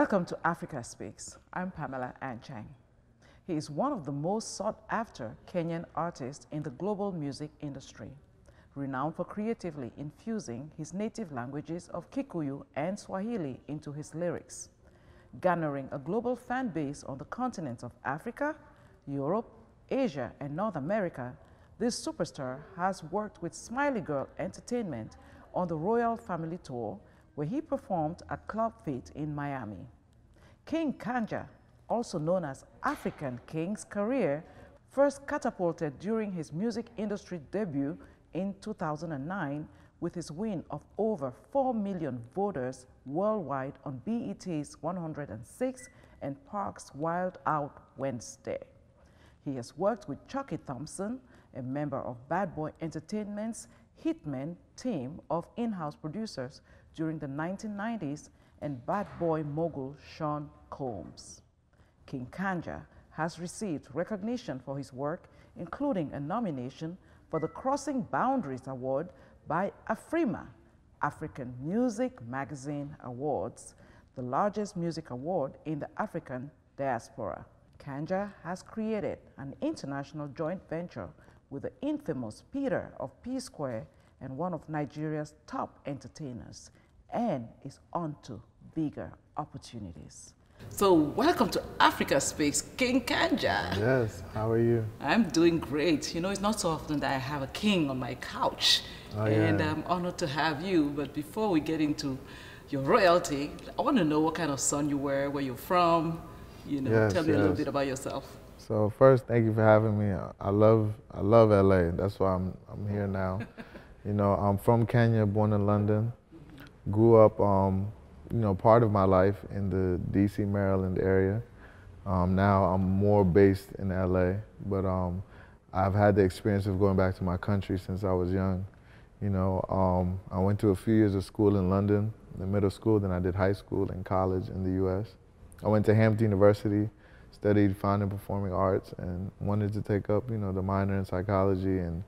Welcome to Africa Speaks. I'm Pamela Anchang. He is one of the most sought after Kenyan artists in the global music industry, renowned for creatively infusing his native languages of Kikuyu and Swahili into his lyrics, garnering a global fan base on the continents of Africa, Europe, Asia, and North America. This superstar has worked with Smiley Girl Entertainment on the Royal Family Tour, where he performed at Club Fate in Miami. King Kanja, also known as African King's career, first catapulted during his music industry debut in 2009 with his win of over 4 million voters worldwide on BET's 106 and Park's Wild Out Wednesday. He has worked with Chucky Thompson, a member of Bad Boy Entertainment's Hitmen team of in-house producers during the 1990s and Bad Boy mogul Sean Combs. King Kanja has received recognition for his work, including a nomination for the Crossing Boundaries Award by AFRIMA, African Music Magazine Awards, the largest music award in the African diaspora. Kanja has created an international joint venture with the infamous Peter of P Square and one of Nigeria's top entertainers, and is on to bigger opportunities. So, welcome to Africa Speaks, King Kanja. Yes, how are you? I'm doing great. You know, it's not so often that I have a king on my couch, oh, and yeah. I'm honored to have you. But before we get into your royalty, I want to know what kind of son you were, where you're from. You know, yes, tell me yes. a little bit about yourself. So first, thank you for having me. I love I love LA. That's why I'm I'm here now. you know, I'm from Kenya, born in London. Grew up, um, you know, part of my life in the D.C. Maryland area. Um, now I'm more based in LA, but um, I've had the experience of going back to my country since I was young. You know, um, I went to a few years of school in London, the middle school, then I did high school and college in the U.S. I went to Hampton University studied fine and performing arts and wanted to take up, you know, the minor in psychology. And,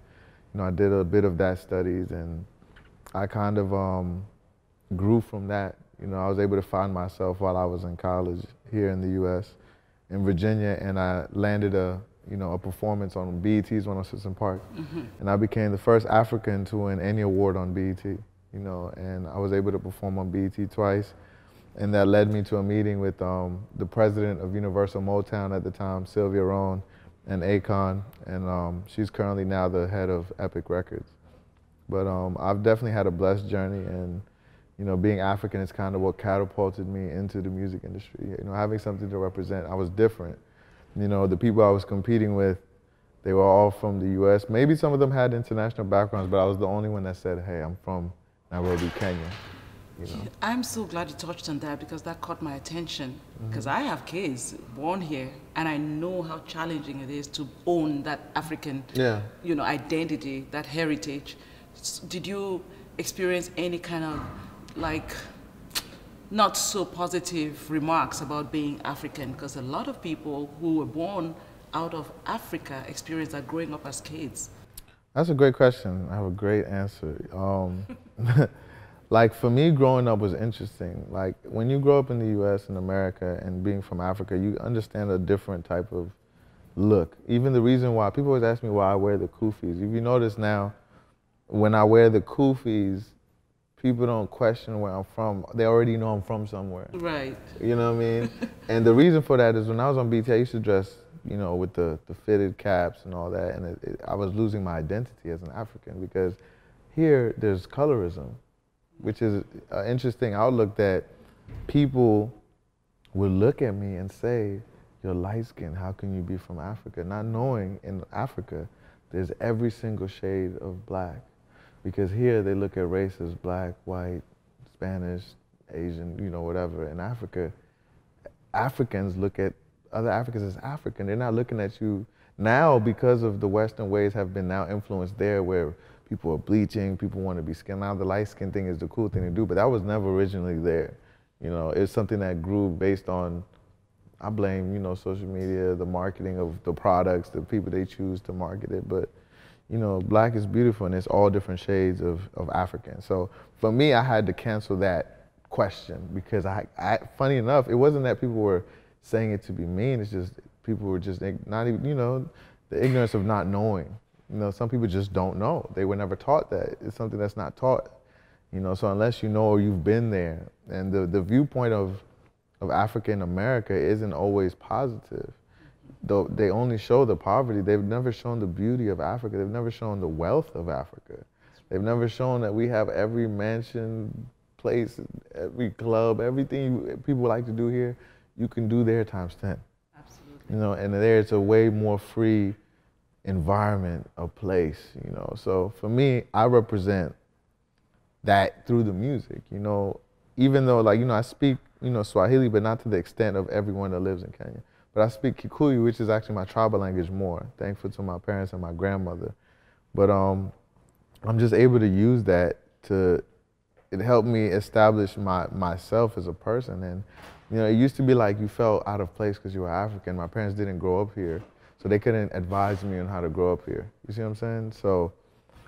you know, I did a bit of that studies and I kind of um, grew from that. You know, I was able to find myself while I was in college here in the U.S. in Virginia, and I landed a, you know, a performance on BET's 106 & Park, mm -hmm. and I became the first African to win any award on BET. You know, and I was able to perform on BET twice and that led me to a meeting with um, the president of Universal Motown at the time, Sylvia Rhone, and Akon, and um, she's currently now the head of Epic Records. But um, I've definitely had a blessed journey, and you know, being African is kind of what catapulted me into the music industry. You know, having something to represent, I was different. You know, the people I was competing with, they were all from the U.S. Maybe some of them had international backgrounds, but I was the only one that said, "Hey, I'm from Nairobi, Kenya." You know? I'm so glad you touched on that because that caught my attention. Because mm-hmm. I have kids born here, and I know how challenging it is to own that African, yeah. you know, identity, that heritage. Did you experience any kind of like not so positive remarks about being African? Because a lot of people who were born out of Africa experience that growing up as kids. That's a great question. I have a great answer. Um, like for me growing up was interesting like when you grow up in the us and america and being from africa you understand a different type of look even the reason why people always ask me why i wear the kufis if you notice now when i wear the kufis people don't question where i'm from. They already know i'm from somewhere. Right. You know what i mean? And the reason for that is when i was on BET i used to dress you know with the, the fitted caps and all that and it, it, i was losing my identity as an african because here there's colorism which is an interesting outlook that people would look at me and say, you're light skinned, how can you be from Africa? Not knowing in Africa, there's every single shade of black. Because here they look at race as black, white, Spanish, Asian, you know, whatever. In Africa, Africans look at other Africans as African. They're not looking at you now because of the Western ways have been now influenced there where people are bleaching, people want to be skin. Now the light skin thing is the cool thing to do, but that was never originally there. You know, it's something that grew based on, I blame, you know, social media, the marketing of the products, the people they choose to market it. But, you know, black is beautiful and it's all different shades of, of African. So for me, I had to cancel that question because I, I, funny enough, it wasn't that people were saying it to be mean. It's just people were just not even, you know, the ignorance of not knowing. You know, some people just don't know. They were never taught that. It's something that's not taught. You know, so unless you know or you've been there, and the, the viewpoint of of Africa in America isn't always positive. Though they only show the poverty, they've never shown the beauty of Africa. They've never shown the wealth of Africa. They've never shown that we have every mansion, place, every club, everything people like to do here, you can do there times 10. Absolutely. You know, and there's a way more free environment, a place, you know. So for me, I represent that through the music, you know, even though like, you know, I speak, you know, Swahili, but not to the extent of everyone that lives in Kenya. But I speak Kikuyu, which is actually my tribal language more, thankful to my parents and my grandmother. But um, I'm just able to use that to, it helped me establish my, myself as a person. And, you know, it used to be like you felt out of place because you were African. My parents didn't grow up here. So they couldn't advise me on how to grow up here. You see what I'm saying? So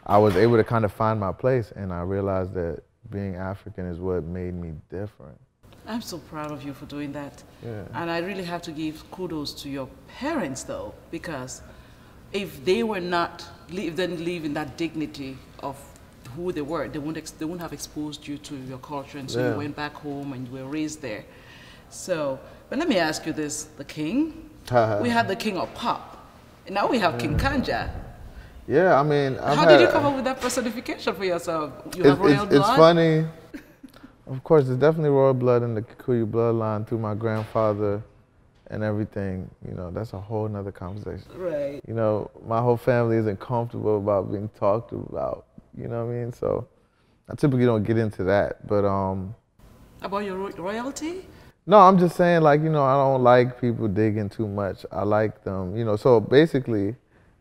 I was able to kind of find my place and I realized that being African is what made me different. I'm so proud of you for doing that. Yeah. And I really have to give kudos to your parents though, because if they were not, if they didn't live in that dignity of who they were, they wouldn't, they wouldn't have exposed you to your culture and so Yeah. you went back home and you were raised there. So, but let me ask you this, the king, we had the king of pop, and now we have King Kanja. Yeah, I mean, I've How did you come up with that personification for yourself? You have royal it's, it's funny. Of course, there's definitely royal blood in the Kikuyu bloodline through my grandfather and everything. You know, that's a whole nother conversation. Right. You know, my whole family isn't comfortable about being talked about. You know what I mean? So I typically don't get into that. But um, About your ro- royalty? no, I'm just saying, like, you know, I don't like people digging too much. I like them, you know. So basically,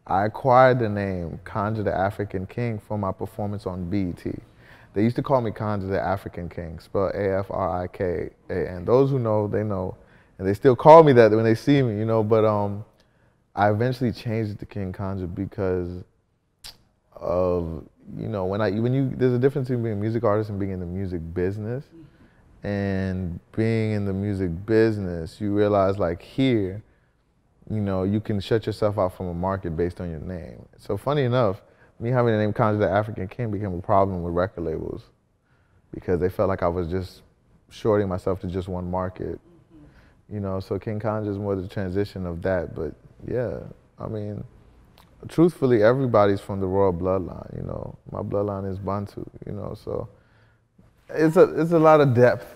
I acquired the name Kanja the African King from my performance on BET. They used to call me Kanja the African King, spelled A F R I K A N. Those who know, they know. And they still call me that when they see me, you know. But um, I eventually changed it to King Kanja because of, you know, when I, when you, there's a difference between being a music artist and being in the music business and being in the music business, you realize like here, you know, you can shut yourself out from a market based on your name. So funny enough, me having the name Kanja the African King became a problem with record labels because they felt like I was just shorting myself to just one market. You know, so King Kanja is more the transition of that. But yeah, I mean, truthfully, everybody's from the royal bloodline. You know, my bloodline is Bantu. You know, so it's a it's a lot of depth.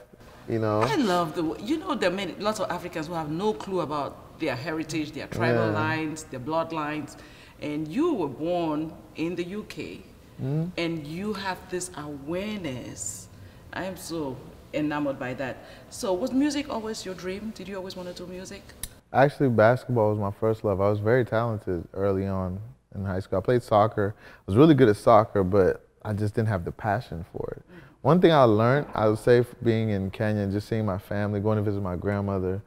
You know. I love the, you know, there are many, lots of Africans who have no clue about their heritage, their tribal Yeah. lines, their bloodlines. And you were born in the UK Mm-hmm. and you have this awareness. I am so enamored by that. So was music always your dream? Did you always want to do music? Actually, basketball was my first love. I was very talented early on in high school. I played soccer. I was really good at soccer, but I just didn't have the passion for it. One thing I learned, I would say, being in Kenya and just seeing my family, going to visit my grandmother,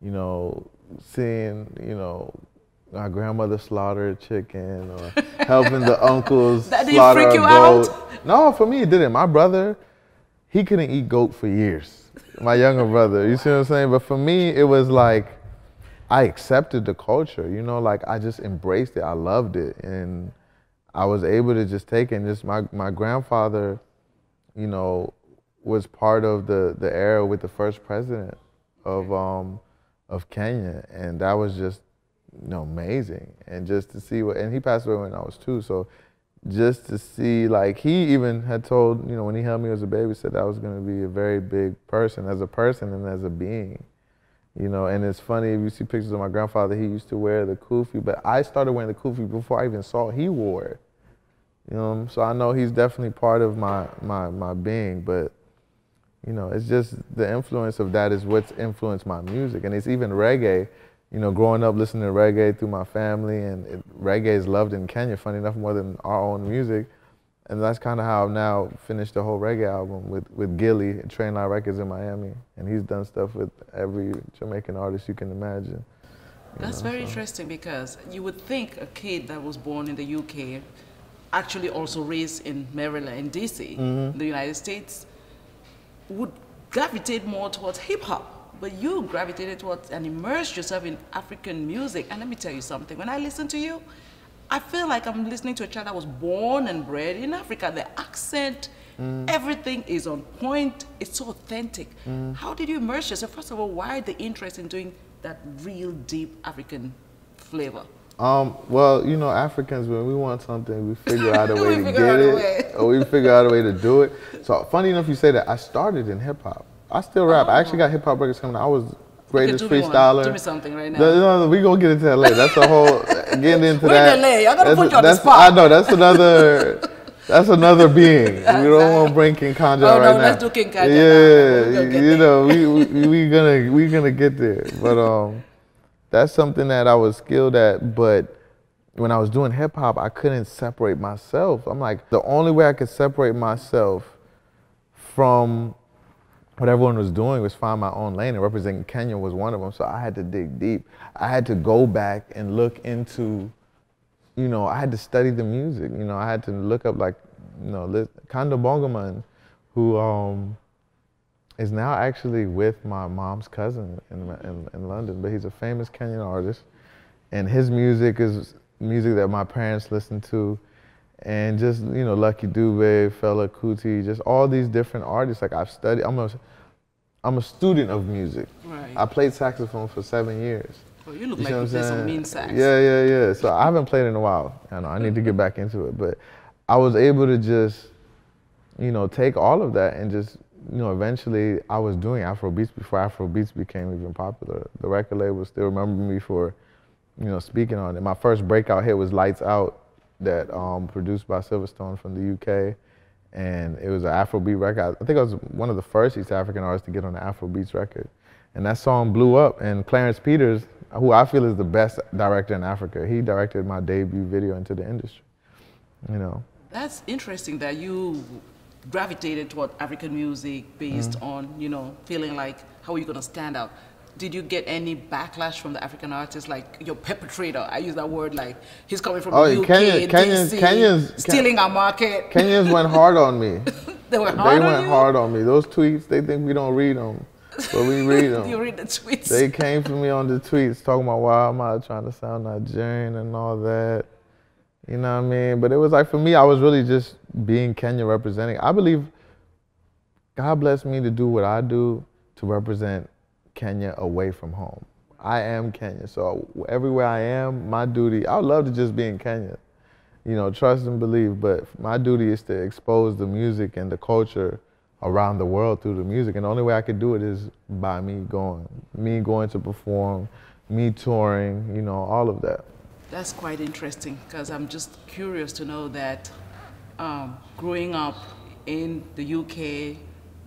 you know, seeing, you know, my grandmother slaughter a chicken or helping the uncles That didn't slaughter freak a you goat. out? No, for me it didn't. My brother, he couldn't eat goat for years. My younger brother, you see what I'm saying? But for me, it was like I accepted the culture. You know, like I just embraced it. I loved it, and I was able to just take it. And just my my grandfather, you know, was part of the the era with the first president of um of Kenya, and that was just you know amazing. And just to see what, and he passed away when I was two, so just to see like he even had told you know when he held me as a baby said I was going to be a very big person as a person and as a being you know? And it's funny if you see pictures of my grandfather he used to wear the kufi but I started wearing the kufi before I even saw he wore it you know? So I know he's definitely part of my my my being but you know it's just the influence of that is what's influenced my music. And it's even reggae you know, growing up listening to reggae through my family, and it, reggae is loved in Kenya, funny enough, more than our own music. And that's kind of how I've now finished the whole reggae album with, with Gilly at Train Line Records in Miami. And he's done stuff with every Jamaican artist you can imagine. you That's know, very so. interesting because you would think a kid that was born in the UK, actually also raised in Maryland, in DC, Mm-hmm. the United States, would gravitate more towards hip hop, but you gravitated towards and immersed yourself in African music. And let me tell you something, when I listen to you, I feel like I'm listening to a child that was born and bred in Africa. The accent, mm. everything is on point. It's so authentic. Mm. How did you immerse yourself? First of all, why the interest in doing that real deep African flavor? Um, well, you know, Africans, when we want something, we figure out a way to get it, or we figure out a way to do it. So, funny enough, you say that. I started in hip hop. I still rap. Oh. I actually got hip hop records coming. I was greatest okay, freestyler. Do me something right now. No, no, we gonna get into LA. That's a whole getting into We're that. in LA. I gotta put you on the spot. I know that's another. That's another being. We don't want to bring King Kanja oh, right no, now. let's do King Kanja. Yeah, you know, we, we we gonna we gonna get there. But um, that's something that I was skilled at. But when I was doing hip hop, I couldn't separate myself. I'm like, the only way I could separate myself from what everyone was doing was find my own lane, and representing Kenya was one of them. So I had to dig deep. I had to go back and look into, you know, I had to study the music. You know, I had to look up like, you know, Kanda Bongoman, who um, is now actually with my mom's cousin in, in, in London, but he's a famous Kenyan artist, and his music is music that my parents listened to and just you know Lucky Dube, Fela Kuti, just all these different artists. Like I've studied. I'm a I'm a student of music. Right. I played saxophone for seven years. Oh, you look you like you play some mean sax. Yeah, yeah, yeah. So I haven't played in a while. I know I need to get back into it, but I was able to just you know take all of that and just you know eventually I was doing Afro beats before Afro beats became even popular. The record label still remember me for you know speaking on it. My first breakout hit was Lights Out that um, produced by Silverstone from the UK, and it was an Afrobeat record. I think I was one of the first East African artists to get on the Afrobeats record, and that song blew up. And Clarence Peters, who I feel is the best director in Africa, he directed my debut video into the industry. You know. That's interesting that you gravitated toward African music based mm -hmm. on you know feeling like how are you going to stand out did you get any backlash from the African artists, like your perpetrator? I use that word like he's coming from oh, the UK, Kenya, Kenyans, DC, Kenyans, stealing Ken, our market. Kenyans went hard on me. they went hard They on went you? hard on me. Those tweets, they think we don't read them, but we read them. you read the tweets. They came for me on the tweets talking about why I'm out trying to sound Nigerian and all that. You know what I mean? But it was like for me, I was really just being Kenya representing. I believe God blessed me to do what I do to represent Kenya away from home. I am Kenya, so everywhere I am, my duty, I would love to just be in Kenya, you know, trust and believe, but my duty is to expose the music and the culture around the world through the music, and the only way I could do it is by me going, me going to perform, me touring, you know, all of that. That's quite interesting, because I'm just curious to know that um, growing up in the UK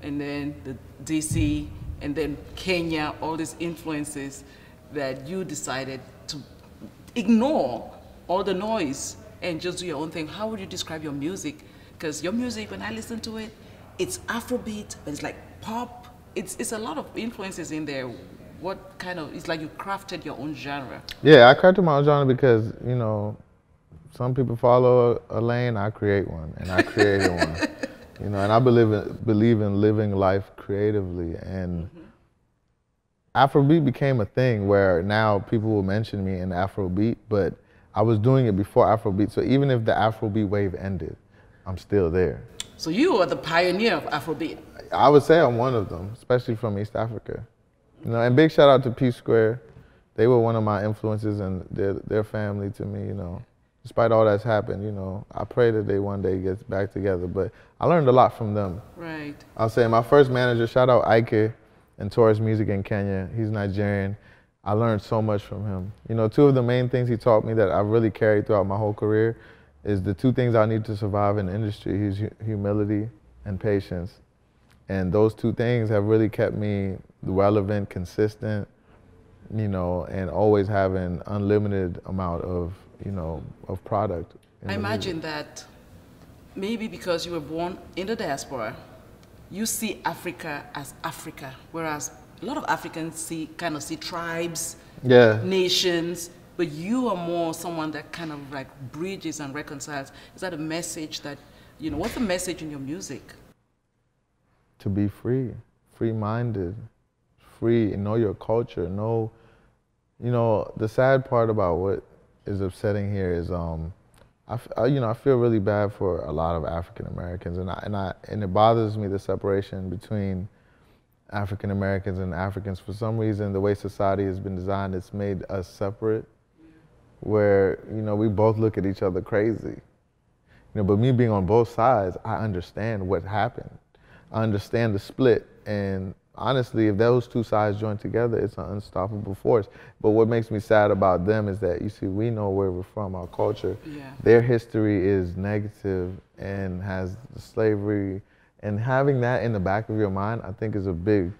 and then the DC, and then Kenya, all these influences that you decided to ignore all the noise and just do your own thing. How would you describe your music? Because your music, when I listen to it, it's Afrobeat, but it's like pop. It's, it's a lot of influences in there. What kind of, it's like you crafted your own genre. Yeah, I crafted my own genre because, you know, some people follow a, a lane, I create one, and I created one. You know, and I believe in, believe in living life creatively. And mm-hmm. Afrobeat became a thing where now people will mention me in Afrobeat, but I was doing it before Afrobeat. So even if the Afrobeat wave ended, I'm still there. So you are the pioneer of Afrobeat. I would say I'm one of them, especially from East Africa. You know, and big shout out to P Square. They were one of my influences and their, their family to me, you know despite all that's happened, you know, I pray that they one day get back together. But I learned a lot from them. Right. I'll say my first manager, shout out Ike and Taurus Music in Kenya. He's Nigerian. I learned so much from him. You know, two of the main things he taught me that I've really carried throughout my whole career is the two things I need to survive in the industry. He's humility and patience. And those two things have really kept me relevant, consistent, you know, and always having unlimited amount of you know, of product. I imagine that maybe because you were born in the diaspora, you see Africa as Africa, whereas a lot of Africans see kind of see tribes, yeah. nations, but you are more someone that kind of like bridges and reconciles. Is that a message that, you know, what's the message in your music? To be free, free-minded, free, and know your culture. Know, you know, the sad part about what is upsetting here is, um, I, you know, I feel really bad for a lot of African Americans, and I, and I, and it bothers me the separation between African Americans and Africans. For some reason, the way society has been designed, it's made us separate, where you know we both look at each other crazy. You know, but me being on both sides, I understand what happened. I understand the split, and honestly, if those two sides join together, it's an unstoppable force. But what makes me sad about them is that you see, we know where we're from, our culture. Yeah. Their history is negative and has slavery, and having that in the back of your mind, I think, is a big,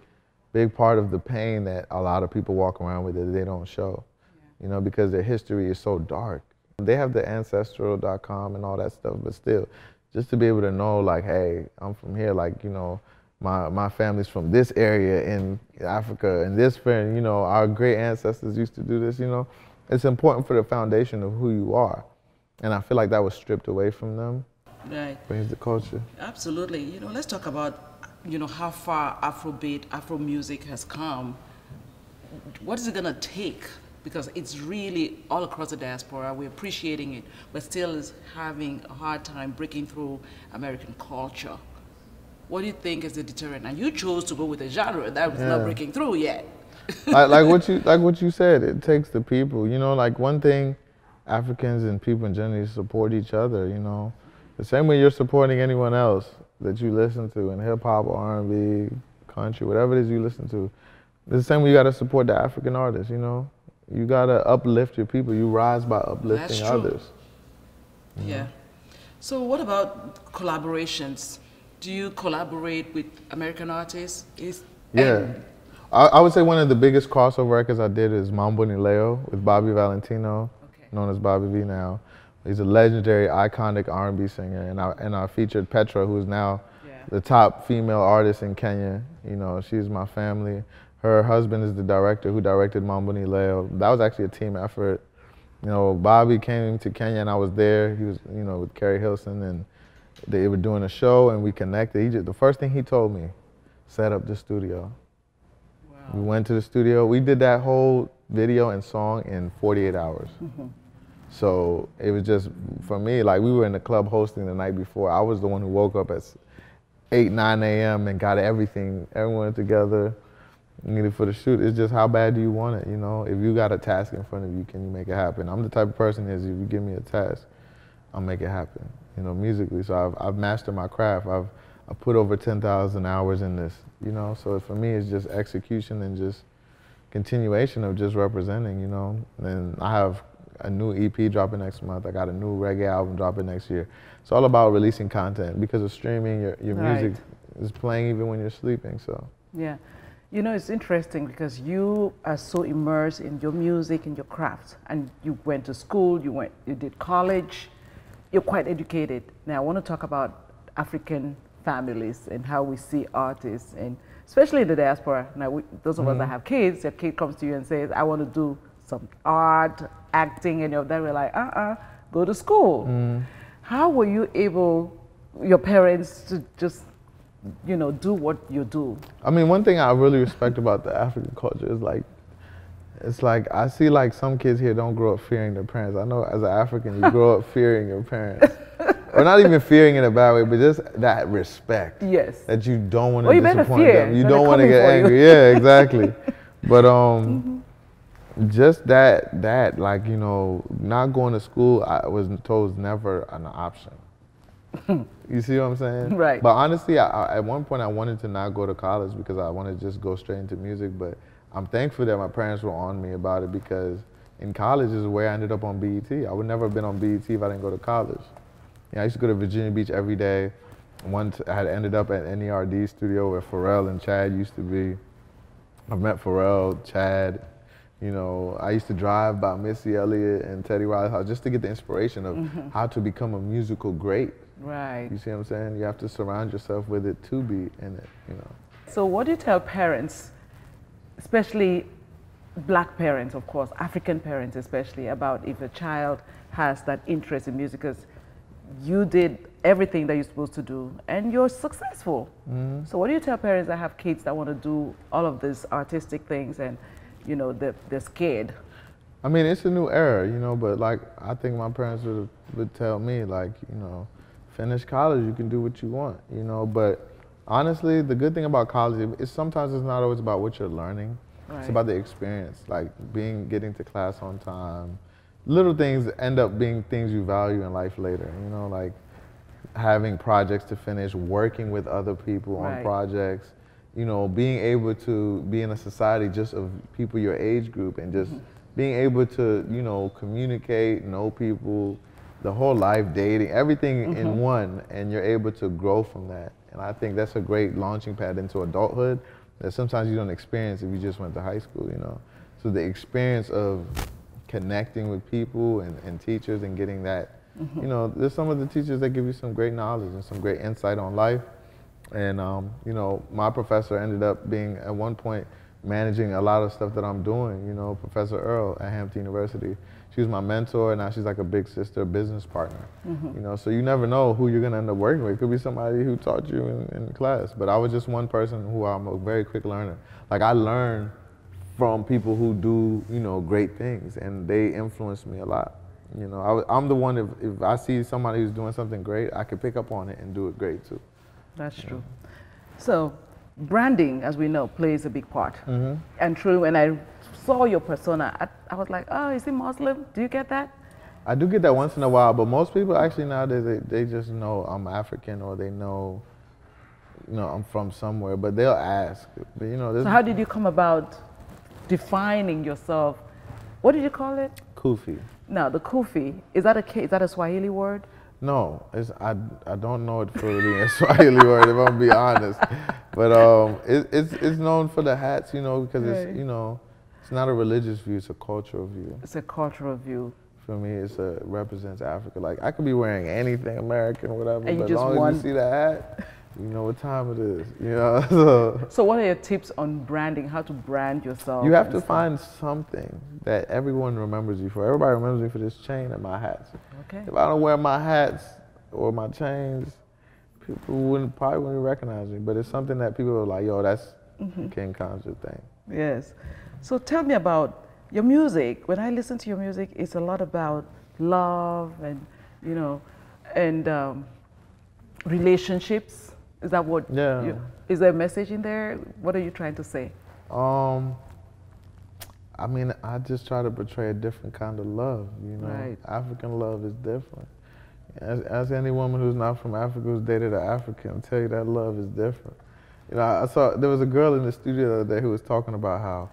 big part of the pain that a lot of people walk around with that they don't show. Yeah. You know, because their history is so dark. They have the ancestral.com and all that stuff, but still, just to be able to know, like, hey, I'm from here, like, you know, my, my family's from this area in Africa and this friend, you know, our great ancestors used to do this, you know. It's important for the foundation of who you are. And I feel like that was stripped away from them. Right. Brings the culture. Absolutely. You know, let's talk about, you know, how far Afrobeat, Afro music has come. What is it going to take? Because it's really all across the diaspora. We're appreciating it, but still is having a hard time breaking through American culture. What do you think is the deterrent? And you chose to go with a genre that was yeah. not breaking through yet. like, like what you like what you said, it takes the people. You know, like one thing Africans and people in general support each other, you know. The same way you're supporting anyone else that you listen to in hip hop or R&B, country, whatever it is you listen to. the same way you got to support the African artists, you know. You got to uplift your people. You rise by uplifting others. Yeah. So what about collaborations? Do you collaborate with American artists? Is, yeah. I, I, would say one of the biggest crossover records I did is Mambo Ni Leo with Bobby Valentino, okay. known as Bobby V now. He's a legendary, iconic R&B singer, and I and I featured Petra, who is now yeah. the top female artist in Kenya. You know, she's my family. Her husband is the director who directed Mambo Ni Leo. That was actually a team effort. You know, Bobby came to Kenya, and I was there. He was, you know, with Keri Hilson, and they were doing a show and we connected. He just, the first thing he told me, set up the studio. Wow. We went to the studio. We did that whole video and song in 48 hours. Mm-hmm. So it was just for me, like we were in the club hosting the night before. I was the one who woke up at 8, 9 a.m. and got everything, everyone together needed for the shoot. It's just how bad do you want it, you know? If you got a task in front of you, can you make it happen? I'm the type of person is if you give me a task, I'll make it happen you know, musically. So I've, I've mastered my craft. I've, I've put over 10,000 hours in this, you know. So for me, it's just execution and just continuation of just representing, you know. And I have a new EP dropping next month. I got a new reggae album dropping next year. It's all about releasing content because of streaming. Your, your right. music is playing even when you're sleeping. So yeah, you know it's interesting because you are so immersed in your music and your craft, and you went to school, you went, you did college, you're quite educated. Now, I want to talk about African families and how we see artists, and especially in the diaspora. Now, we, those of mm -hmm. us that mm-hmm. have kids, your kid comes to you and says, I want to do some art, acting, and you're then we're like, uh-uh, go to school. Mm. How were you able, your parents, to just you know, do what you do. I mean, one thing I really respect about the African culture is like it's like I see like some kids here don't grow up fearing their parents. I know as an African you grow up fearing your parents. or not even fearing in a bad way, but just that respect. Yes. That you don't want to well, disappoint them. You don't want to get angry. Yeah, exactly. but um mm-hmm. just that that like, you know, not going to school I was told was never an option. you see what I'm saying? Right. But honestly, I, I, at one point I wanted to not go to college because I wanted to just go straight into music, but I'm thankful that my parents were on me about it because in college is where I ended up on BET. I would never have been on BET if I didn't go to college. Yeah, I used to go to Virginia Beach every day. Once I had ended up at NERD studio where Pharrell and Chad used to be. I met Pharrell, Chad. You know, I used to drive by Missy Elliott and Teddy Riley's house just to get the inspiration of mm-hmm. how to become a musical great. Right. You see what I'm saying? You have to surround yourself with it to be in it, you know. So what do you tell parents especially black parents, of course, African parents especially, about if a child has that interest in music. Because you did everything that you're supposed to do, and you're successful. Mm-hmm. So, what do you tell parents that have kids that want to do all of these artistic things and, you know, they're, they're scared? I mean, it's a new era, you know, but like I think my parents would would tell me like, you know, finish college, you can do what you want, you know. But honestly, the good thing about college is sometimes it's not always about what you're learning. Right. It's about the experience, like being getting to class on time. Little things end up being things you value in life later, you know, like having projects to finish, working with other people Right. on projects, you know, being able to be in a society just of people your age group and just mm-hmm. being able to, you know, communicate, know people, the whole life, dating, everything in mm-hmm. one, and you're able to grow from that. And I think that's a great launching pad into adulthood that sometimes you don't experience if you just went to high school, you know. So the experience of connecting with people and, and teachers and getting that, you know, there's some of the teachers that give you some great knowledge and some great insight on life. And, um, you know, my professor ended up being at one point managing a lot of stuff that I'm doing, you know, Professor Earl at Hampton University. She was my mentor, and now she's like a big sister, business partner. Mm-hmm. You know, so you never know who you're gonna end up working with. It could be somebody who taught you in, in class, but I was just one person who I'm a very quick learner. Like I learn from people who do, you know, great things, and they influence me a lot. You know, I, am the one if, if I see somebody who's doing something great, I can pick up on it and do it great too. That's true. So, branding, as we know, plays a big part. Mm-hmm. And true, when I saw your persona, I, I was like, oh, is he Muslim? Do you get that? I do get that once in a while, but most people actually nowadays they, they just know I'm African or they know, you know, I'm from somewhere, but they'll ask. But you know, So, how did you come about defining yourself? What did you call it? Kufi. No, the Kufi. Is that a is that a Swahili word? No, it's I, I don't know it for being a Swahili word if I'm gonna be honest, but um, it, it's it's known for the hats, you know, because Right. it's you know, it's not a religious view, it's a cultural view. It's a cultural view. For me, it's a, it represents Africa. Like I could be wearing anything American, whatever, And but as long want- as you see the hat, you know what time it is. You know, so So, what are your tips on branding? How to brand yourself? you have to stuff? find something that everyone remembers you for. Everybody remembers me for this chain and my hats. Okay. If I don't wear my hats or my chains, people wouldn't probably wouldn't recognize me. But it's something that people are like, yo, that's Mm-hmm. King Kanja thing. Yes. So tell me about your music. When I listen to your music, it's a lot about love and, you know, and um, relationships. Is that what? Yeah. You, is there a message in there? What are you trying to say? Um, I mean, I just try to portray a different kind of love. You know, Right. African love is different. As, as any woman who's not from Africa who's dated an African, I'll tell you that love is different. You know, I saw there was a girl in the studio the other day who was talking about how,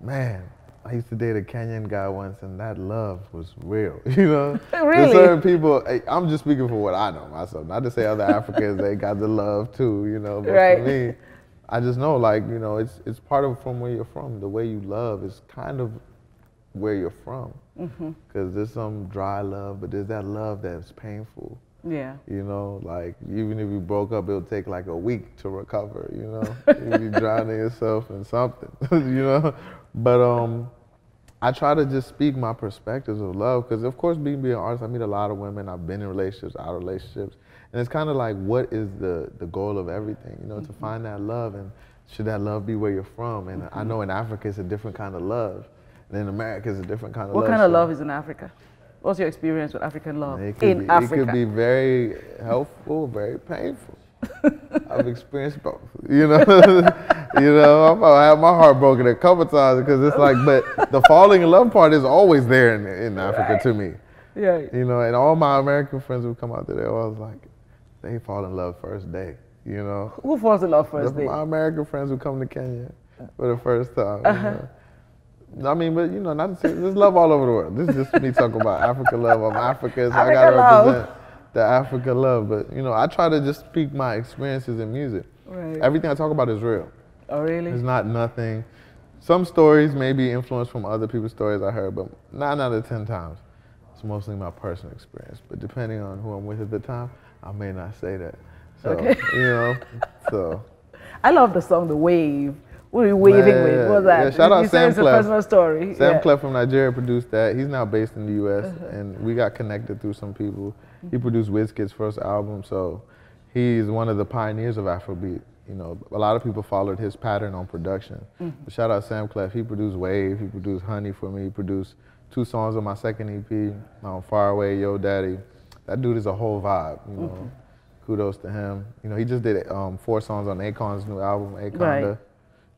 man, I used to date a Kenyan guy once, and that love was real. You know, Really? There's certain people. I'm just speaking for what I know myself. Not to say other Africans they got the love too. You know, but Right. for me, I just know like you know it's it's part of from where you're from. The way you love is kind of where you're from. Mm-hmm. Because there's some dry love, but there's that love that's painful. Yeah. You know, like even if you broke up, it'll take like a week to recover. You know, you'll be drowning yourself in something. you know, but um, I try to just speak my perspectives of love because, of course, being being an artist, I meet a lot of women. I've been in relationships, out of relationships, and it's kind of like, what is the the goal of everything? You know, Mm-hmm. to find that love, and should that love be where you're from? And Mm-hmm. I know in Africa it's a different kind of love, and in America it's a different kind of What love. kind of so- love is in Africa? What's your experience with African love in be, Africa? it could be very helpful, very painful. I've experienced both. You know, you know, I've had my heart broken a couple times because it's like, but the falling in love part is always there in, in Africa to me. yeah. You know, and all my American friends who come out there, they're always like, they fall in love first day. You know, Who falls in love first the- day? my American friends who come to Kenya for the first time. Uh-huh. know. I mean, but you know, not to say there's love all over the world. This is just me talking about Africa love. I'm African, so I gotta love. represent the Africa love. But you know, I try to just speak my experiences in music. Right. Everything I talk about is real. oh, really? It's not nothing. Some stories may be influenced from other people's stories I heard, but nine out of ten times, it's mostly my personal experience. But depending on who I'm with at the time, I may not say that. So Okay. you know, so I love the song The Wave. What are you waving with? What was that? Yeah, shout out you Samklef. a personal story. Sam yeah. Clef from Nigeria produced that. He's now based in the U.S. Uh-huh. and we got connected through some people. He produced Wizkid's first album, so he's one of the pioneers of Afrobeat. You know, a lot of people followed his pattern on production. Mm-hmm. Shout out Samklef. He produced Wave. He produced Honey for me. He produced two songs on my second EP, um, Far Away, Yo Daddy. That dude is a whole vibe. You know, mm-hmm. kudos to him. You know, he just did um, four songs on Akon's new album, Akonda. Right.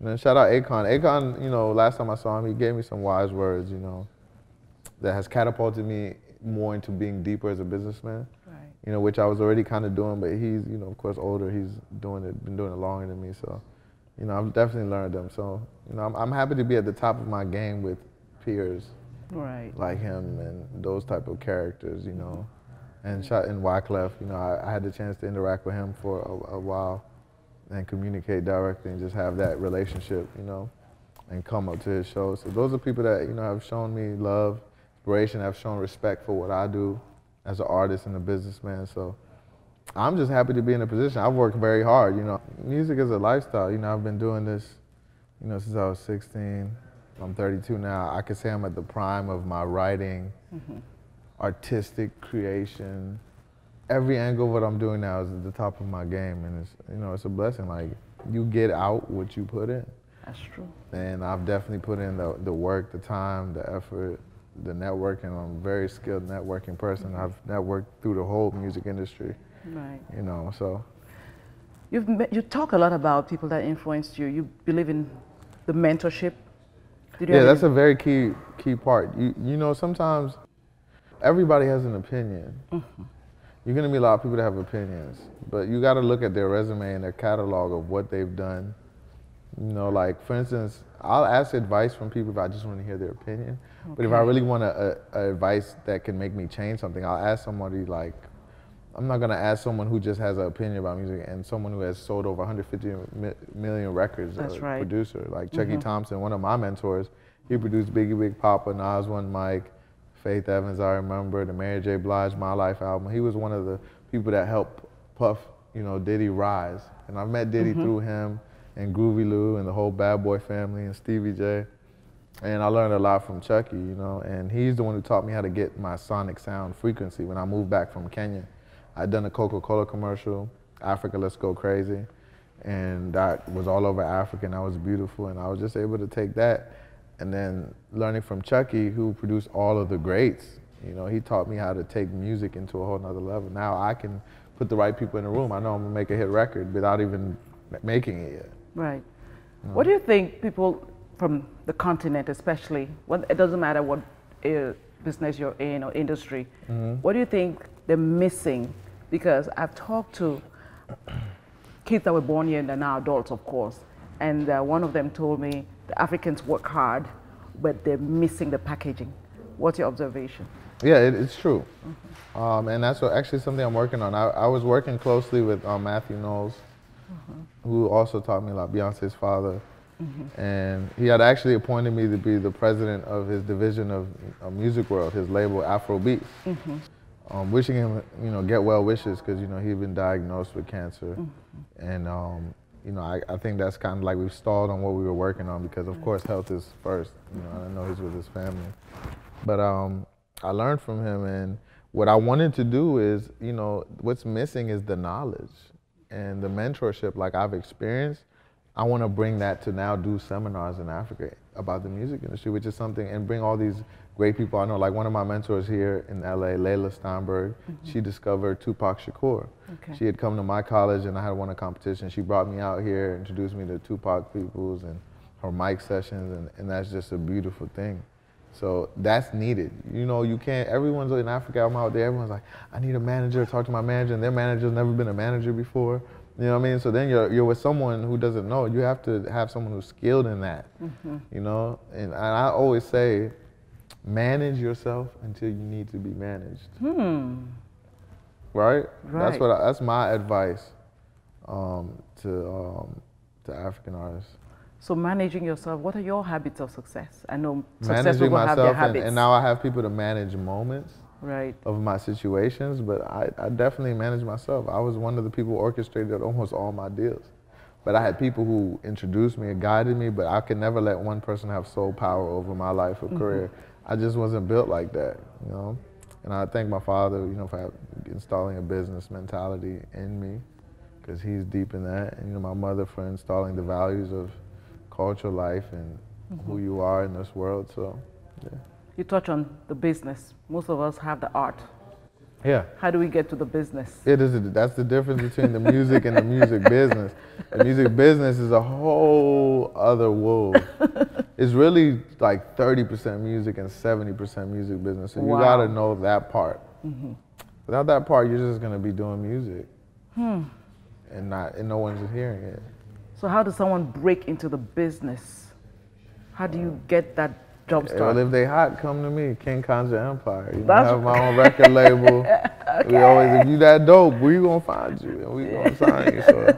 And then shout out Akon. Akon, you know, last time I saw him, he gave me some wise words. You know, that has catapulted me more into being deeper as a businessman you know, which I was already kind of doing, but he's, you know, of course, older. He's doing it, been doing it longer than me. So, you know, I've definitely learned them. So, you know, I'm, I'm happy to be at the top of my game with peers right. like him and those type of characters, you know. Mm-hmm. And shot in Wyclef, you know, I, I, had the chance to interact with him for a, a while and communicate directly and just have that relationship, you know, and come up to his shows. So those are people that, you know, have shown me love, inspiration, have shown respect for what I do as an artist and a businessman. So I'm just happy to be in a position. I've worked very hard. You know, music is a lifestyle. You know, I've been doing this, you know, since I was 16. I'm 32 now. I could say I'm at the prime of my writing, mm-hmm. artistic creation. Every angle of what I'm doing now is at the top of my game, and it's you know it's a blessing. Like you get out what you put in. That's true. And I've definitely put in the the work, the time, the effort, the networking. I'm a very skilled networking person. I've networked through the whole music industry. Right. You know, so. You've you talk a lot about people that influenced you. You believe in the mentorship. yeah, that's a very key key part. You you know sometimes everybody has an opinion. Mm-hmm. You're gonna meet a lot of people that have opinions, but you got to look at their resume and their catalog of what they've done. You know, like for instance, I'll ask advice from people if I just want to hear their opinion. Okay. But if I really want a, a, advice that can make me change something, I'll ask somebody like, I'm not gonna ask someone who just has an opinion about music and someone who has sold over 150 million records. That's a right. Producer like Chucky mm-hmm. Thompson, one of my mentors. He produced Biggie Big Poppa, Nas One Mic, Faith Evans. I remember the Mary J. Blige My Life album. He was one of the people that helped Puff, you know, Diddy rise. And I met Diddy mm-hmm. through him and Groovy Lou and the whole Bad Boy family and Stevie J. And I learned a lot from Chucky, you know, and he's the one who taught me how to get my sonic sound frequency when I moved back from Kenya. I'd done a Coca-Cola commercial, Africa Let's Go Crazy, and that was all over Africa and that was beautiful and I was just able to take that and then learning from Chucky who produced all of the greats, you know, he taught me how to take music into a whole nother level. Now I can put the right people in the room. I know I'm gonna make a hit record without even making it yet. Right. Mm. What do you think people from the continent, especially, when, it doesn't matter what uh, business you're in or industry, mm-hmm. what do you think they're missing? Because I've talked to kids that were born here and they're now adults, of course, and uh, one of them told me the Africans work hard, but they're missing the packaging. What's your observation? Yeah, it, it's true. Mm-hmm. Um, and that's what, actually something I'm working on. I, I was working closely with um, Matthew Knowles mm-hmm. who also taught me a lot, Beyonce's father. Mm-hmm. And he had actually appointed me to be the president of his division of uh, Music World, his label Afrobeat. Mm-hmm. Um, wishing him, you know, get well wishes because, you know, he'd been diagnosed with cancer. Mm-hmm. And, um, you know, I, I think that's kind of like we've stalled on what we were working on because, of course, health is first. You know, I know he's with his family. But um, I learned from him, and what I wanted to do is, you know, what's missing is the knowledge and the mentorship like I've experienced, I want to bring that to now do seminars in Africa about the music industry, which is something, and bring all these great people I know. Like one of my mentors here in LA, Leila Steinberg, mm-hmm. she discovered Tupac Shakur. Okay. She had come to my college and I had won a competition. She brought me out here, introduced me to Tupac peoples and her mic sessions, and, and that's just a beautiful thing. So that's needed. You know, you can't, everyone's in Africa, I'm out there, everyone's like, I need a manager, talk to my manager, and their manager's never been a manager before. You know what I mean? So then you're, you're with someone who doesn't know. You have to have someone who's skilled in that, mm-hmm. you know? And, and I always say, manage yourself until you need to be managed. Hmm. Right? right? That's what I, that's my advice um, to um, to African artists. So managing yourself, what are your habits of success? I know successful people have their habits. And, and, now I have people to manage moments right. of my situations, but I, I definitely manage myself. I was one of the people who orchestrated almost all my deals. But I had people who introduced me and guided me, but I could never let one person have sole power over my life or mm-hmm. career. I just wasn't built like that, you know. And I thank my father, you know, for installing a business mentality in me, because he's deep in that. And you know, my mother for installing the values of cultural life and mm-hmm. who you are in this world. So, yeah. You touch on the business. Most of us have the art. Yeah. How do we get to the business? It is. A, that's the difference between the music and the music business. The music business is a whole other world. it's really like 30% music and 70% music business. So wow. you got to know that part. Mm-hmm. Without that part, you're just gonna be doing music, hmm. and not and no one's hearing it. So how does someone break into the business? How do you get that jumpstart? Well, if they hot, come to me, King Kanja Empire. You know, I have my own record label. okay. We always, if you that dope, we gonna find you and we gonna sign you. So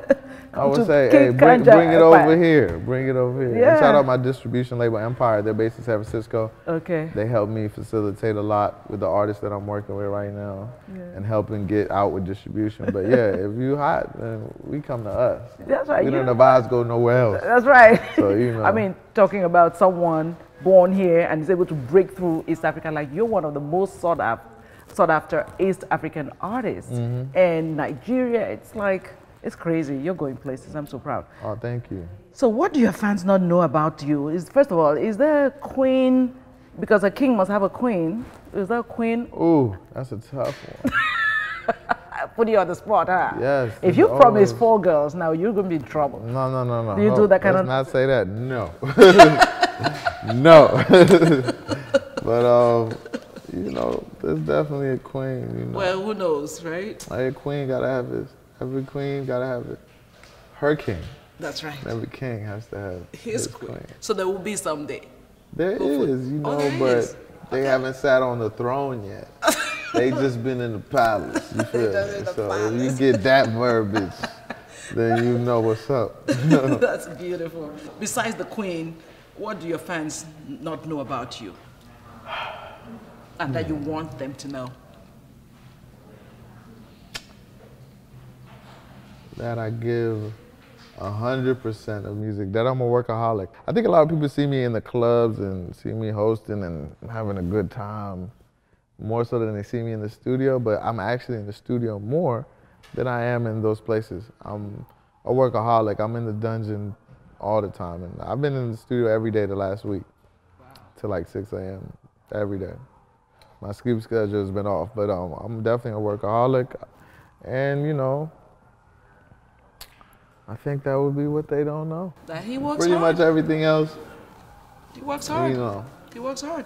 I would say, hey, bring, bring it over here. Bring it over here. Yeah. And shout out my distribution label, Empire. They're based in San Francisco. Okay. They help me facilitate a lot with the artists that I'm working with right now yeah. and helping get out with distribution. But yeah, if you hot, then we come to us. That's right. We don't the vibes go nowhere else. That's right. So, you know. I mean, talking about someone born here and is able to break through East Africa, like you're one of the most sought after, sought after East African artists. Mm-hmm. And Nigeria, it's like, it's crazy. You're going places. I'm so proud. Oh, thank you. So, what do your fans not know about you? Is first of all, is there a queen? Because a king must have a queen. Is there a queen? Ooh, that's a tough one. Put you on the spot, huh? Yes. If you always... promise four girls, now you're gonna be in trouble. No, no, no, no. Do you do that kind Let's of? not say that. No. no. but um, you know, there's definitely a queen. You know. Well, who knows, right? Like a queen gotta have his. Every queen gotta have it. Her king. That's right. Every king has to have his, his queen. queen. So there will be someday. There Hopefully. is, you oh, know, oh, but is. they okay. haven't sat on the throne yet. they just been in the palace. You feel me? So palace. if you get that verbiage, then you know what's up. That's beautiful. Besides the queen, what do your fans not know about you? And that you hmm. want them to know? That I give hundred percent of music. That I'm a workaholic. I think a lot of people see me in the clubs and see me hosting and having a good time more so than they see me in the studio. But I'm actually in the studio more than I am in those places. I'm a workaholic. I'm in the dungeon all the time, and I've been in the studio every day the last week till like 6 a.m. every day. My sleep schedule has been off, but um, I'm definitely a workaholic, and you know, I think that would be what they don't know. That he works hard. Pretty hard. much everything else. He works hard. You know. He works hard.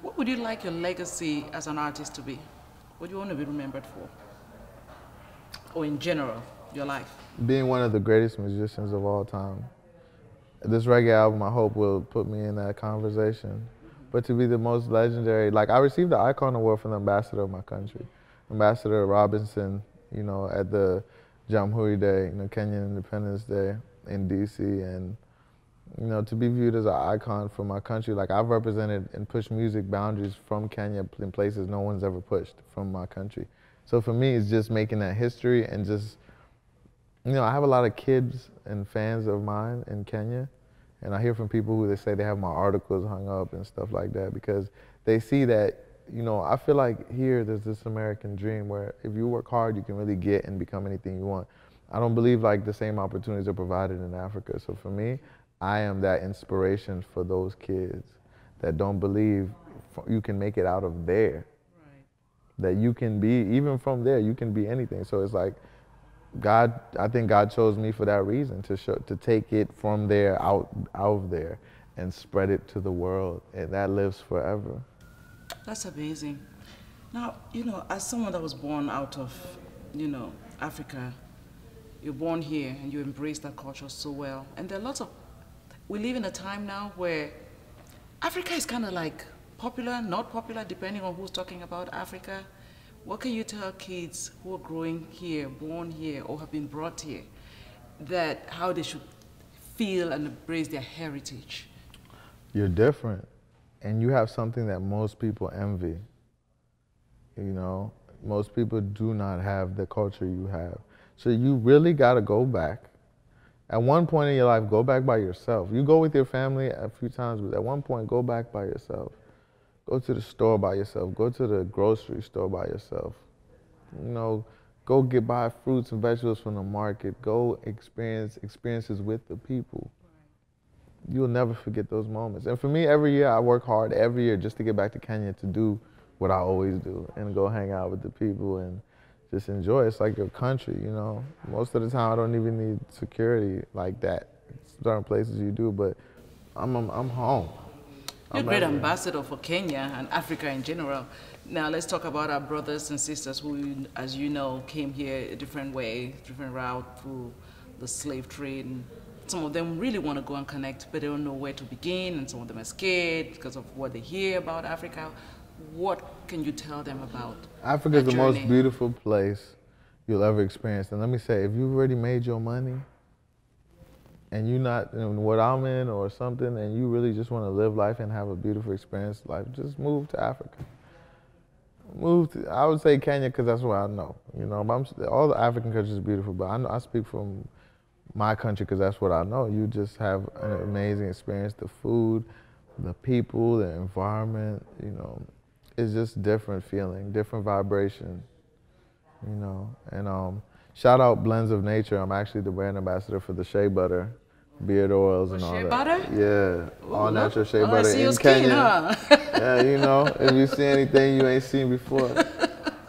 What would you like your legacy as an artist to be? What do you want to be remembered for? Or in general, your life? Being one of the greatest musicians of all time. This reggae album, I hope, will put me in that conversation. But to be the most legendary, like I received the Icon Award from the ambassador of my country, Ambassador Robinson, you know, at the Jamhuri Day, you know, Kenyan Independence Day in DC, and you know, to be viewed as an icon for my country. Like I've represented and pushed music boundaries from Kenya in places no one's ever pushed from my country. So for me, it's just making that history and just, you know, I have a lot of kids and fans of mine in Kenya, and I hear from people who they say they have my articles hung up and stuff like that because they see that you know, I feel like here there's this American dream where if you work hard, you can really get and become anything you want. I don't believe like the same opportunities are provided in Africa. So for me, I am that inspiration for those kids that don't believe you can make it out of there. Right. That you can be, even from there, you can be anything. So it's like, God, I think God chose me for that reason to show, to take it from there out, out of there and spread it to the world. And that lives forever. That's amazing. Now, you know, as someone that was born out of, you know, Africa, you're born here and you embrace that culture so well. And there are lots of, we live in a time now where Africa is kind of like popular, not popular, depending on who's talking about Africa. What can you tell kids who are growing here, born here, or have been brought here, that how they should feel and embrace their heritage? You're different and you have something that most people envy. You know, most people do not have the culture you have. So you really got to go back At one point in your life, go back by yourself. You go with your family a few times, but at one point, go back by yourself. Go to the store by yourself. Go to the grocery store by yourself. You know, go get buy fruits and vegetables from the market. Go experience experiences with the people. You'll never forget those moments. And for me, every year I work hard every year just to get back to Kenya to do what I always do and go hang out with the people and just enjoy. It's like your country, you know. Most of the time, I don't even need security like that. Certain places you do, but I'm I'm, I'm home. You're a great ambassador for Kenya and Africa in general. Now let's talk about our brothers and sisters who, as you know, came here a different way, different route through the slave trade. And some of them really want to go and connect, but they don't know where to begin, and some of them are scared because of what they hear about Africa. What can you tell them about? Africa is the most beautiful place you'll ever experience. And let me say, if you've already made your money, and you're not in what I'm in or something, and you really just want to live life and have a beautiful experience, life, just move to Africa. Move to, I would say Kenya because that's what I know. You know, all the African countries are beautiful, but I, know, I speak from my country because that's what I know. You just have an amazing experience. The food, the people, the environment, you know, it's just different feeling, different vibration, you know. And um, Shout out Blends of Nature. I'm actually the brand ambassador for the shea butter, beard oils, and all shea that. butter? Yeah, Ooh, all natural shea oh, butter in Kenya. huh? yeah, you know, if you see anything you ain't seen before,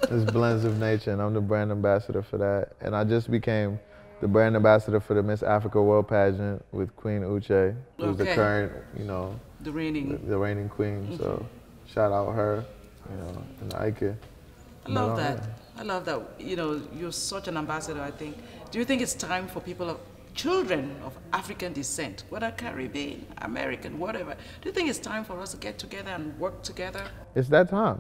it's Blends of Nature, and I'm the brand ambassador for that. And I just became the brand ambassador for the Miss Africa World Pageant with Queen Uche, who's okay. the current, you know, the reigning, the, the reigning queen. Mm -hmm. So shout out her, you know, and Ike. I love that. I love that. You know, you're such an ambassador, I think. Do you think it's time for people of children of African descent, whether Caribbean, American, whatever, do you think it's time for us to get together and work together? It's that time.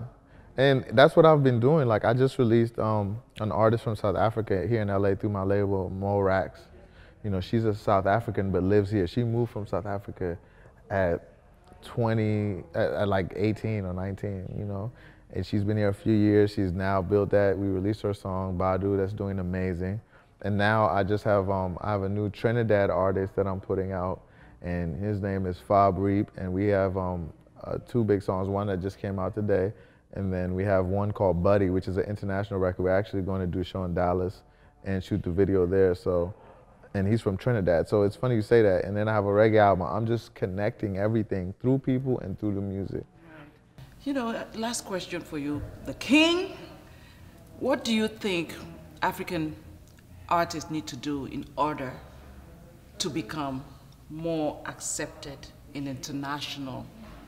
And that's what I've been doing. Like I just released um, an artist from South Africa here in LA through my label, Mo Rax. You know, she's a South African but lives here. She moved from South Africa at 20, at, at like 18 or 19, you know and she's been here a few years. She's now built that. We released her song Badu, that's doing amazing. And now I just have um, I have a new Trinidad artist that I'm putting out, and his name is Fab Reap, and we have um, uh, two big songs. One that just came out today, and then we have one called Buddy, which is an international record. We're actually going to do a show in Dallas and shoot the video there. So, and he's from Trinidad. So it's funny you say that. And then I have a reggae album. I'm just connecting everything through people and through the music. You know, last question for you. The king, what do you think African artists need to do in order to become more accepted in international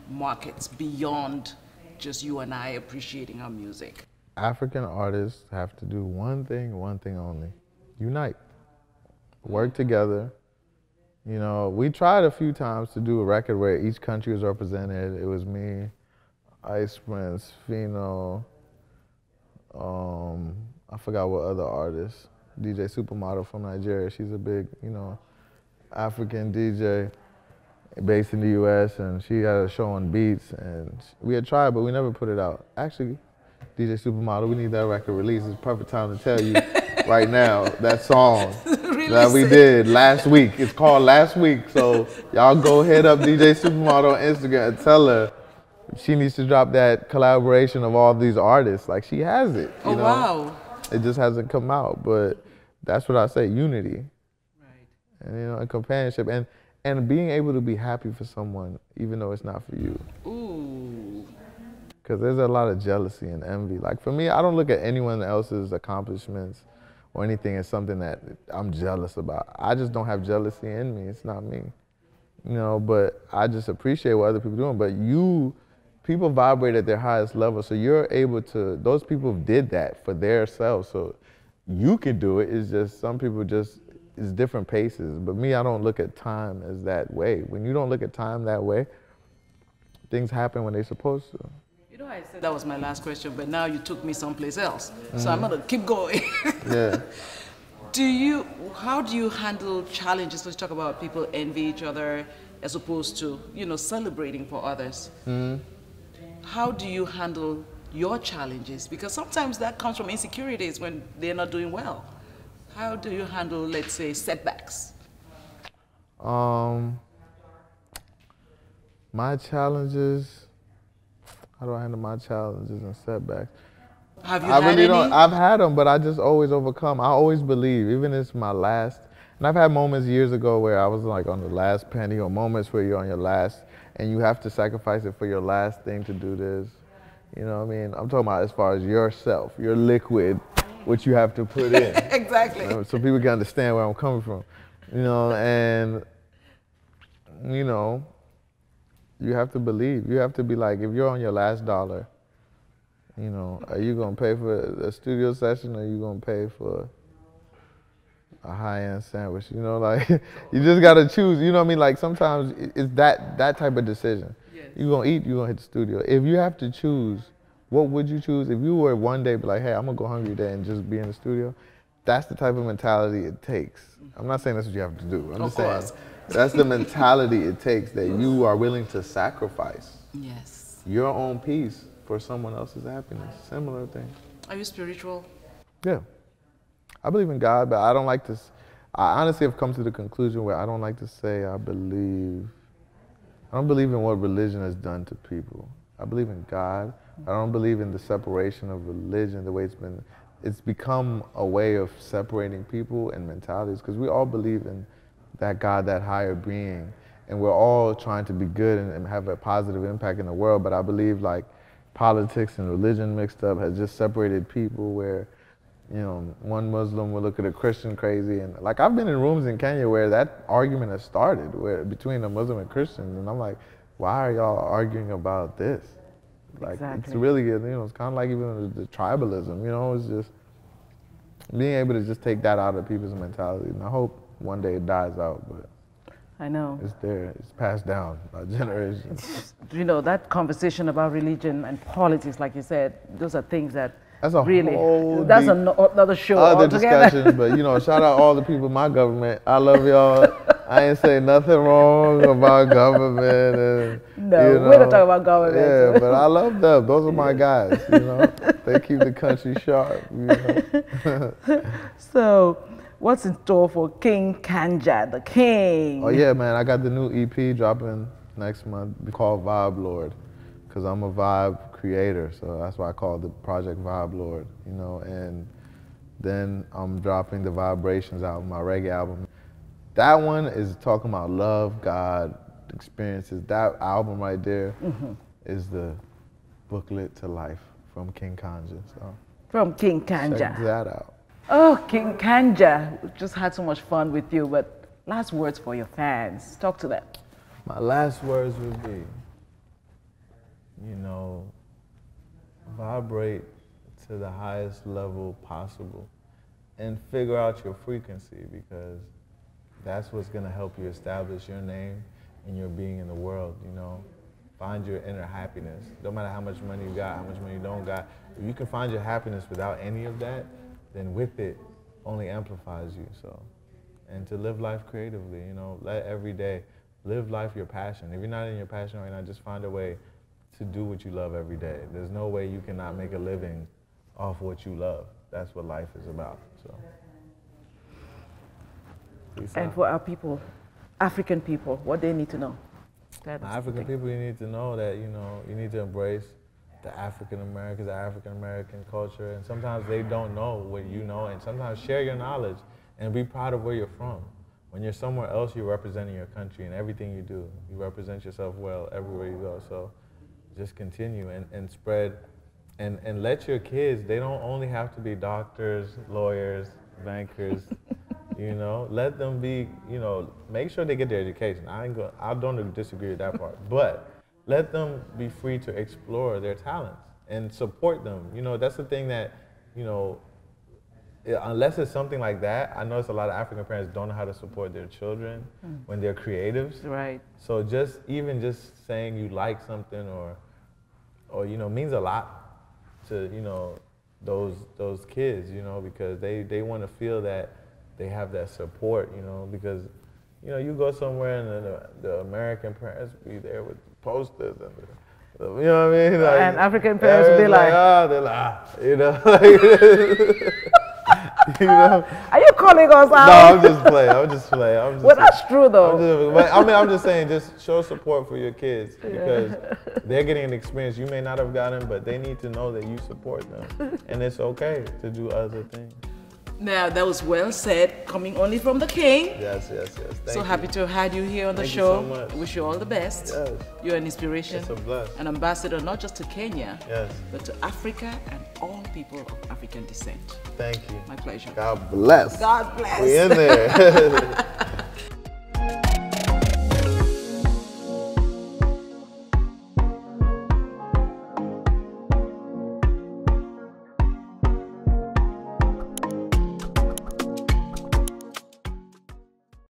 markets beyond just you and I appreciating our music? African artists have to do one thing, one thing only unite, work together. You know, we tried a few times to do a record where each country was represented. It was me, Ice Prince, Phyno, um, I forgot what other artists. DJ Supermodel from Nigeria. She's a big, you know, African DJ based in the U.S. and she had a show on Beats and we had tried, but we never put it out. Actually, DJ Supermodel, we need that record release. It's perfect time to tell you right now that song that we did last week. It's called Last Week. So y'all go hit up DJ Supermodel on Instagram and tell her she needs to drop that collaboration of all these artists. Like she has it. oh know? wow! It just hasn't come out, but that's what I say: unity, right? And you know, a companionship, and and being able to be happy for someone, even though it's not for you. Ooh. Because there's a lot of jealousy and envy. Like for me, I don't look at anyone else's accomplishments or anything as something that I'm jealous about. I just don't have jealousy in me. It's not me. You know, but I just appreciate what other people are doing. But you people vibrate at their highest level. So you're able to, those people did that for their selves. So you can do it. It's just some people just, it's different paces. But me, I don't look at time as that way. When you don't look at time that way, things happen when they're supposed to. You know, I said that was my last question, but now you took me someplace else. Mm-hmm. So I'm mm-hmm. gonna keep going. yeah. Do you, how do you handle challenges? Let's talk about people envy each other as opposed to, you know, celebrating for others. Mm-hmm how do you handle your challenges? Because sometimes that comes from insecurities when they're not doing well. How do you handle, let's say, setbacks? Um, my challenges. How do I handle my challenges and setbacks? Have you I had really any? don't. I've had them, but I just always overcome. I always believe, even if it's my last. And I've had moments years ago where I was like on the last penny, or moments where you're on your last, and you have to sacrifice it for your last thing to do this. You know what I mean? I'm talking about as far as yourself, your liquid, what you have to put in. exactly. Uh, so people can understand where I'm coming from. You know, and you know, you have to believe. You have to be like, if you're on your last dollar, you know, are you gonna pay for a studio session or are you gonna pay for a high-end sandwich? You know, like you just gotta choose. You know what I mean? Like sometimes it's that that type of decision. Yes. You're gonna eat, you're gonna hit the studio. If you have to choose, what would you choose? If you were one day be like, hey, I'm gonna go hungry today and just be in the studio, that's the type of mentality it takes. I'm not saying that's what you have to do. I'm Of just saying that's the mentality it takes that you are willing to sacrifice Yes. your own peace for someone else's happiness. Similar thing. Are you spiritual? Yeah. I believe in God, but I don't like to. I honestly have come to the conclusion where I don't like to say I believe. I don't believe in what religion has done to people. I believe in God. I don't believe in the separation of religion, the way it's been. It's become a way of separating people and mentalities because we all believe in that God, that higher being, and we're all trying to be good and, and have a positive impact in the world. But I believe like politics and religion mixed up has just separated people where you know, one Muslim will look at a Christian crazy, and like I've been in rooms in Kenya where that argument has started, where between a Muslim and Christian, and I'm like, why are y'all arguing about this? Like it's Exactly. really, you know, it's kind of like even the, the tribalism, you know, it's just being able to just take that out of people's mentality, and I hope one day it dies out, but I know. it's there, it's passed down by generations. You know, that conversation about religion and politics, like you said, those are things that That's a really, whole that's deep- another show other altogether. discussions, but you know, shout out all the people in my government. I love y'all. I ain't say nothing wrong about government. And, No, you we're not know, talking about government. Yeah, but I love them. Those are my guys. You know, they keep the country sharp. You know? So, what's in store for King Kanja, the king? Oh yeah, man! I got the new EP dropping next month called Vibe Lord, because I'm a vibe creator. So that's why I call the project Vibe Lord. You know, and then I'm dropping the Vibrations album, my reggae album. That one is talking about love, God, experiences. That album right there mm-hmm. is the booklet to life from King Kanja. So From King Kanja. check that out. Oh, King Kanja, just had so much fun with you, but last words for your fans. Talk to them. My last words would be, you know, vibrate to the highest level possible and figure out your frequency because that's what's going to help you establish your name and your being in the world, you know. Find your inner happiness. No matter how much money you got, how much money you don't got, if you can find your happiness without any of that, then with it only amplifies you. So, and to live life creatively, you know, let every day live life your passion. If you're not in your passion right now, just find a way to do what you love every day. There's no way you cannot make a living off what you love. That's what life is about. So, peace And out. for our people, African people, what they need to know. That is African thing. people, you need to know that you know you need to embrace the African Americans, the African American culture, and sometimes they don't know what you know, and sometimes share your knowledge and be proud of where you're from. When you're somewhere else, you're representing your country and everything you do. You represent yourself well everywhere you go. So just continue and, and spread and, and let your kids, they don't only have to be doctors, lawyers, bankers, you know, let them be, you know, make sure they get their education. I ain't go, I don't disagree with that part, but let them be free to explore their talents and support them. You know, that's the thing that, you know, unless it's something like that, I notice a lot of African parents don't know how to support their children hmm. when they're creatives. Right. So just even just saying you like something or or you know means a lot to you know those those kids you know because they they want to feel that they have that support you know because you know you go somewhere and the, the American parents be there with posters and the, you know what I mean like, And African parents will be like- ah they're like ah you know like, you know. Are you calling us out? No, I'm just playing. I'm just playing. I'm just well, that's true though. Just, but I mean, I'm just saying, just show support for your kids because they're getting an experience you may not have gotten, but they need to know that you support them, and it's okay to do other things. Now that was well said, coming only from the king. Yes, yes, yes. Thank so you. happy to have had you here on the Thank you show. so much. Wish you all the best. Yes. You're an inspiration, It's a bless. an ambassador not just to Kenya, Yes. but to Africa and all people of African descent. Thank you. My pleasure. God bless. God bless. We in there.